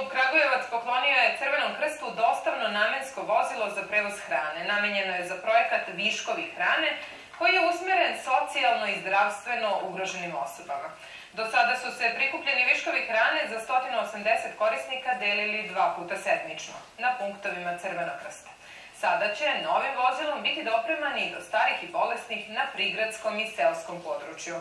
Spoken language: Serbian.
Klub Kragujevac poklonio je Crvenom krstu dostavno namensko vozilo za prevoz hrane. Namenjeno je za projekat Viškovi hrane, koji je usmeren socijalno i zdravstveno ugroženim osobama. Do sada su se prikupljeni viškovi hrane za 180 korisnika delili dva puta sedmično, na punktovima Crvenog krsta. Sada će novim vozilom biti dopremani do starih i bolesnih na prigradskom i selskom području.